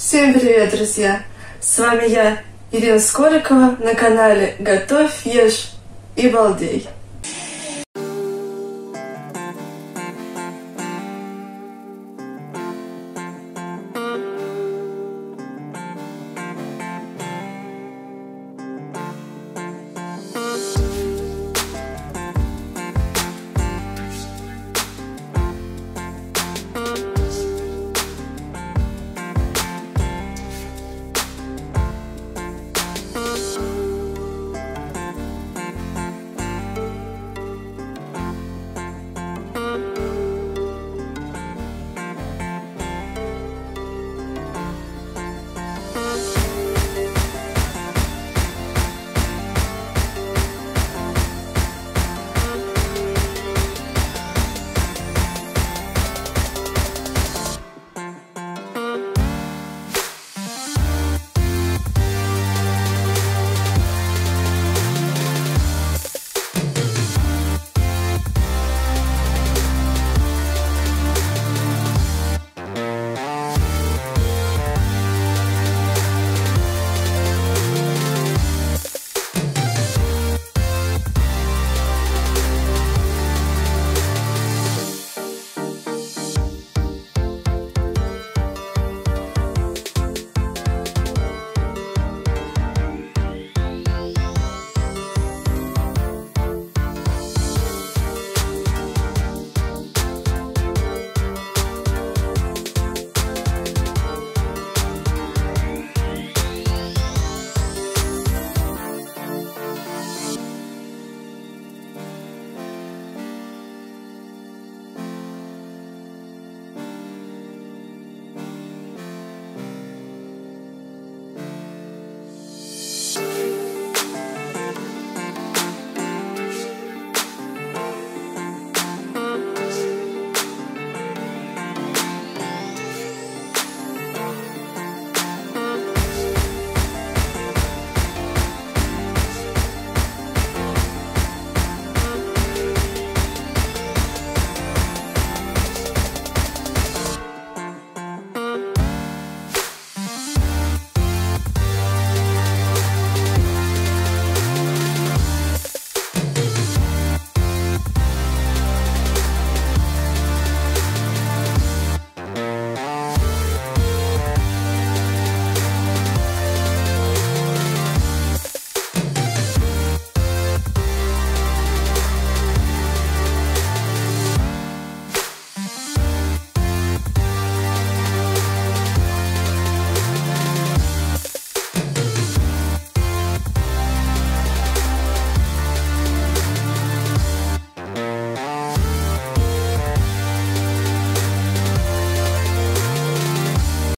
Всем привет, друзья! С вами я, Ирина Скорикова, на канале «Готовь, ешь и балдей».